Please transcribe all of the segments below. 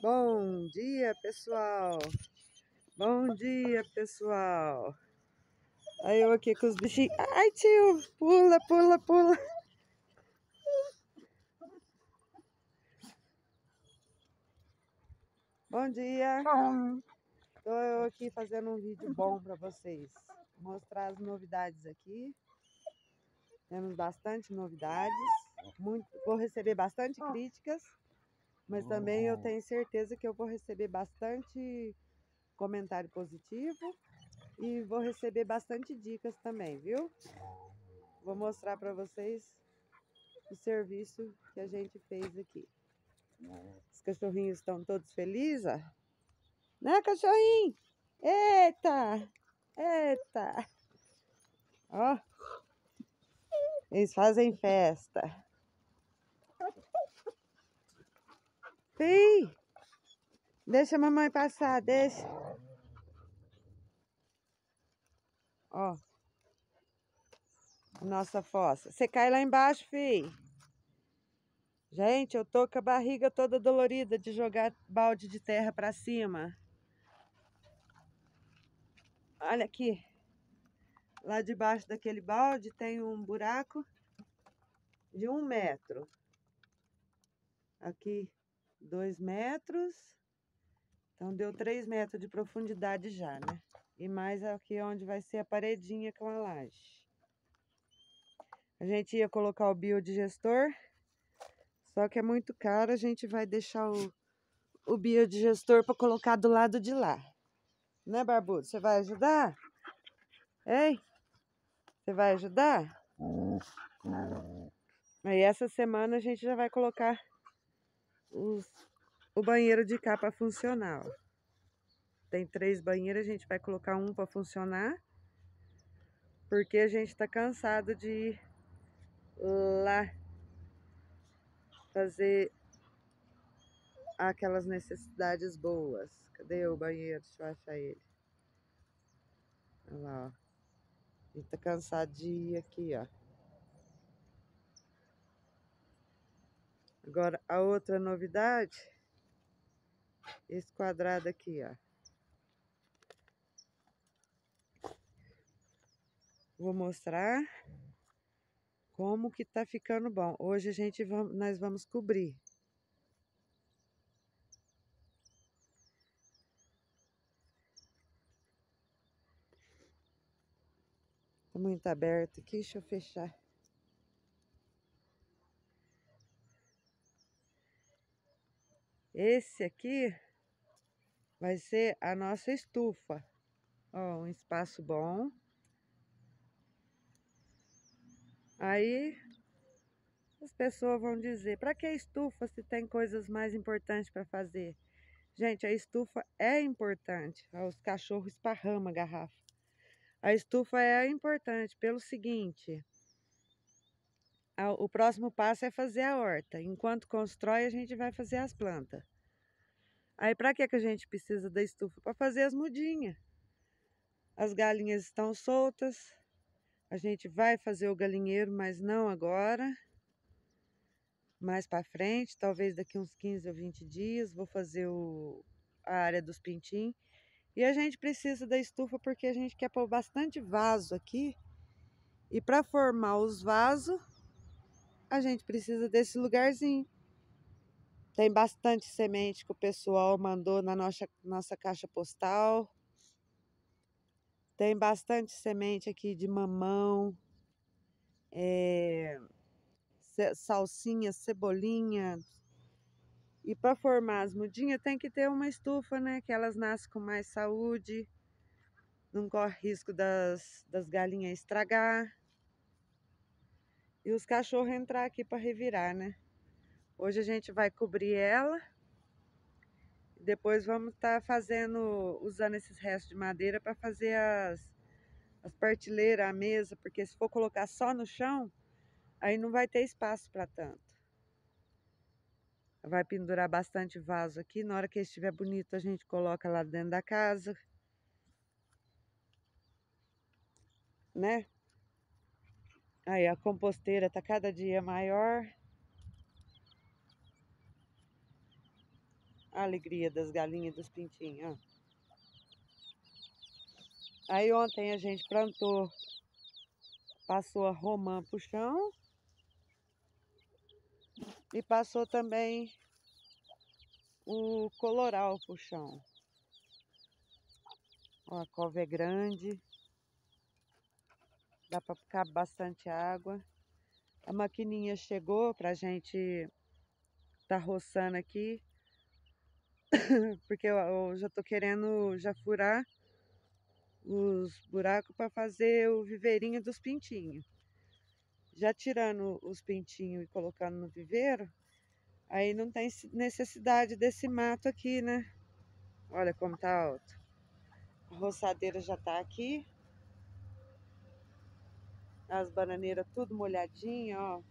Bom dia, pessoal. Bom dia, pessoal. Aí eu aqui com os bichinhos. Ai, tio, pula, pula, pula. Bom dia. Tô eu aqui fazendo um vídeo bom para vocês. Mostrar as novidades aqui. Temos bastante novidades. Muito, vou receber bastante críticas. Mas também eu tenho certeza que eu vou receber bastante comentário positivo e vou receber bastante dicas também, viu? Vou mostrar para vocês o serviço que a gente fez aqui. Os cachorrinhos estão todos felizes, ó. Né, cachorrinho? Eita! Eita! Ó. Eles fazem festa. Vem! Deixa a mamãe passar, deixa. Ó. Nossa fossa. Você cai lá embaixo, fi. Gente, eu tô com a barriga toda dolorida de jogar balde de terra pra cima. Olha aqui. Lá debaixo daquele balde tem um buraco de um metro. Aqui dois metros. Então deu três metros de profundidade já, né? E mais aqui onde vai ser a paredinha com a laje. A gente ia colocar o biodigestor, só que é muito caro, a gente vai deixar o, o biodigestor para colocar do lado de lá. Né, Barbudo? Você vai ajudar? Ei? Você vai ajudar? Aí essa semana a gente já vai colocar os, o banheiro de cá para funcionar. Ó. Tem três banheiros, a gente vai colocar um para funcionar. Porque a gente está cansado de ir lá fazer aquelas necessidades boas. Cadê o banheiro? Deixa eu achar ele. Olha lá, ó. Gente tá cansado de ir aqui, ó. Agora, a outra novidade, esse quadrado aqui, ó. Vou mostrar como que tá ficando bom. Hoje a gente vamos, nós vamos cobrir. Tá muito aberto aqui, deixa eu fechar. Esse aqui vai ser a nossa estufa. Ó, um espaço bom. Aí as pessoas vão dizer, para que estufa se tem coisas mais importantes para fazer? Gente, a estufa é importante. Os cachorros esparramam a garrafa. A estufa é importante pelo seguinte, o próximo passo é fazer a horta. Enquanto constrói, a gente vai fazer as plantas. Aí, para que, que a gente precisa da estufa? Para fazer as mudinhas. As galinhas estão soltas. A gente vai fazer o galinheiro, mas não agora. Mais para frente, talvez daqui uns 15 ou 20 dias, vou fazer o, a área dos pintinhos. E a gente precisa da estufa porque a gente quer pôr bastante vaso aqui. E para formar os vasos, a gente precisa desse lugarzinho. Tem bastante semente que o pessoal mandou na nossa, nossa caixa postal. Tem bastante semente aqui de mamão, é, salsinha, cebolinha. E para formar as mudinhas tem que ter uma estufa, né? Que elas nascem com mais saúde. Não corre risco das, das galinhas estragar. E os cachorros entrar aqui para revirar, né? Hoje a gente vai cobrir ela. Depois vamos estar tá fazendo, usando esses restos de madeira para fazer as, as partilheiras, a mesa, porque se for colocar só no chão, aí não vai ter espaço para tanto. Vai pendurar bastante vaso aqui, na hora que estiver bonito a gente coloca lá dentro da casa. Né? Aí a composteira tá cada dia maior. A alegria das galinhas e dos pintinhos, ó. Aí ontem a gente plantou, passou a romã pro chão. E passou também o coloral pro chão. Ó, a cova é grande. Dá para ficar bastante água. A maquininha chegou pra gente tá roçando aqui. Porque eu, eu já tô querendo já furar os buracos para fazer o viveirinho dos pintinhos. Já tirando os pintinhos e colocando no viveiro, aí não tem necessidade desse mato aqui, né? Olha como tá alto. A roçadeira já tá aqui. As bananeiras tudo molhadinha, ó.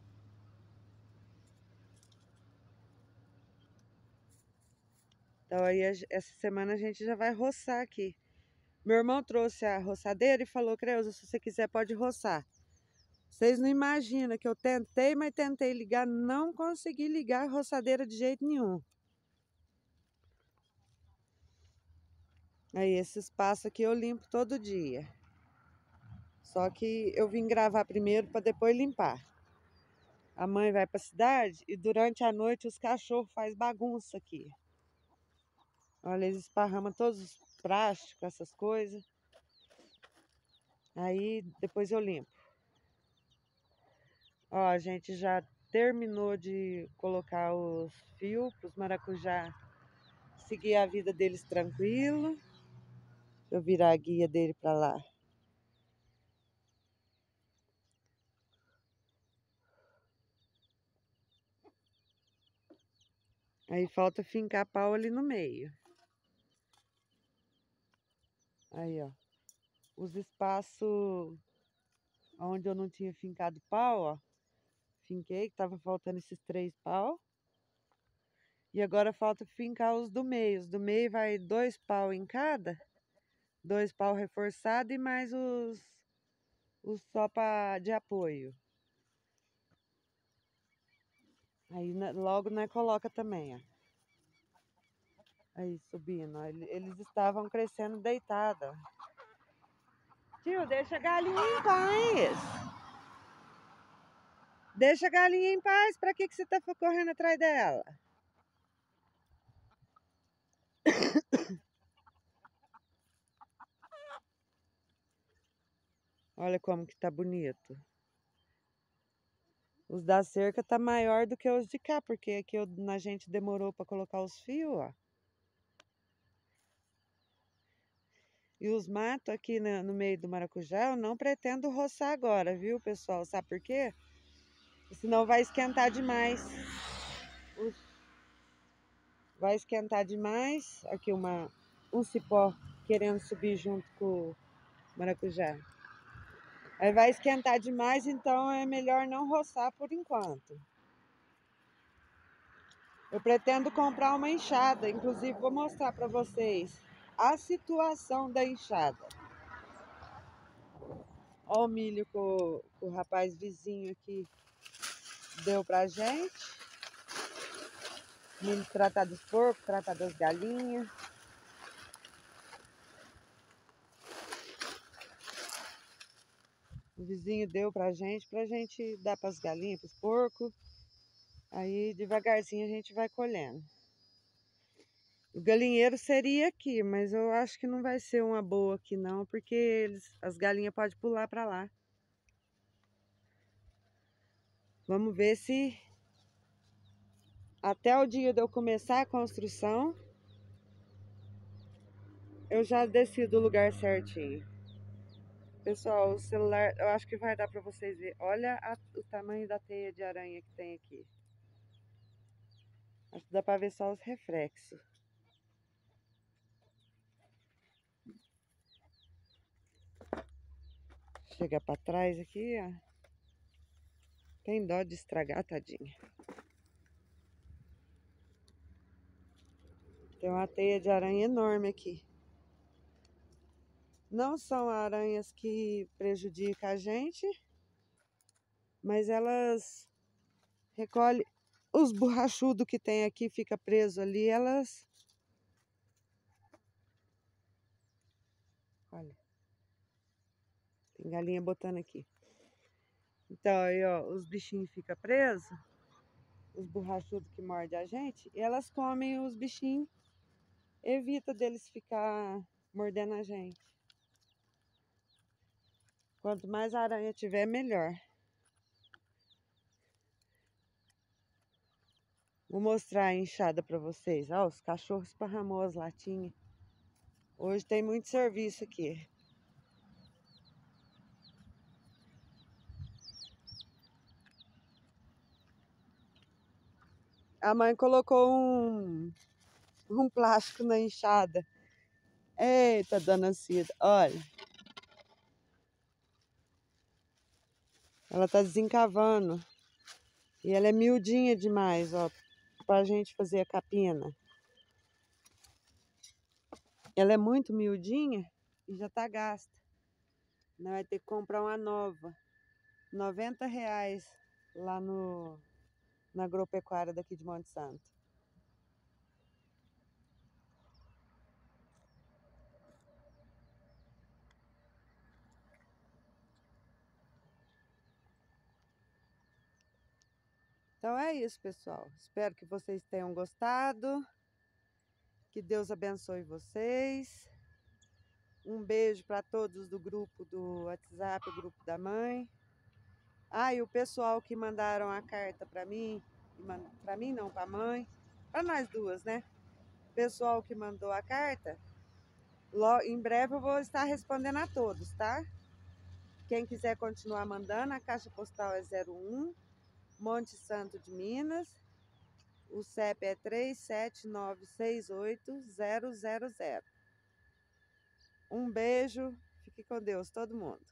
Então aí essa semana a gente já vai roçar aqui. Meu irmão trouxe a roçadeira e falou, Creuza, se você quiser pode roçar. Vocês não imaginam que eu tentei, mas tentei ligar, não consegui ligar a roçadeira de jeito nenhum. Aí esse espaço aqui eu limpo todo dia. Só que eu vim gravar primeiro para depois limpar. A mãe vai para a cidade e durante a noite os cachorros faz bagunça aqui. Olha, eles esparramam todos os plásticos, essas coisas. Aí depois eu limpo. Ó, a gente já terminou de colocar os fios para os maracujá seguir a vida deles tranquilo. Eu virar a guia dele para lá. Aí falta fincar pau ali no meio. Aí, ó. Os espaços onde eu não tinha fincado pau, ó. Finquei, que tava faltando esses três pau. E agora falta fincar os do meio. Os do meio vai dois pau em cada. Dois pau reforçado e mais os, os só pra, de apoio. Aí né, logo né, coloca também, ó. Aí, subindo. Eles estavam crescendo deitada. Tio, deixa a galinha em paz. Deixa a galinha em paz. Pra que, que você tá correndo atrás dela? Olha como que tá bonito. Os da cerca tá maior do que os de cá, porque aqui a gente demorou para colocar os fios, ó. E os matos aqui no, no meio do maracujá eu não pretendo roçar agora, viu, pessoal? Sabe por quê? Senão vai esquentar demais. Vai esquentar demais. Aqui uma, um cipó querendo subir junto com o maracujá. Aí vai esquentar demais, então é melhor não roçar por enquanto. Eu pretendo comprar uma enxada, inclusive vou mostrar para vocês a situação da enxada. Olha o milho que o, que o rapaz vizinho aqui deu pra gente. Milho tratar dos porcos, tratar das galinhas. O vizinho deu pra gente, pra gente dar pras galinhas, pros porcos. Aí devagarzinho a gente vai colhendo. O galinheiro seria aqui, mas eu acho que não vai ser uma boa aqui não, porque eles, as galinhas podem pular para lá. Vamos ver se até o dia de eu começar a construção, eu já decido o lugar certinho. Pessoal, o celular, eu acho que vai dar para vocês verem. Olha a, o tamanho da teia de aranha que tem aqui. Acho que dá para ver só os reflexos. Chega pra trás aqui, ó. Tem dó de estragar, tadinha. Tem uma teia de aranha enorme aqui. Não são aranhas que prejudicam a gente, mas elas recolhem os borrachudos que tem aqui, fica preso ali, elas. Olha. Tem galinha botando aqui. Então aí, ó, os bichinhos ficam presos, os borrachudos que mordem a gente, e elas comem os bichinhos, evita deles ficar mordendo a gente. Quanto mais aranha tiver, melhor. Vou mostrar a enxada para vocês. Ó, os cachorros esparramou as latinhas. Hoje tem muito serviço aqui. A mãe colocou um, um plástico na enxada. Eita, dona Cida, olha. Ela tá desencavando. E ela é miudinha demais, ó, pra gente fazer a capina. Ela é muito miudinha e já tá gasta. Nós vai ter que comprar uma nova. 90 reais lá no, na agropecuária daqui de Monte Santo. Então é isso, pessoal. Espero que vocês tenham gostado. Que Deus abençoe vocês. Um beijo para todos do grupo do WhatsApp, grupo da mãe. Ah, e o pessoal que mandaram a carta para mim, para mim não, para a mãe, para nós duas, né? Pessoal que mandou a carta, logo, em breve eu vou estar respondendo a todos, tá? Quem quiser continuar mandando, a caixa postal é 01 Monte Santo de Minas. O CEP é 3796800. Um beijo, fique com Deus, todo mundo.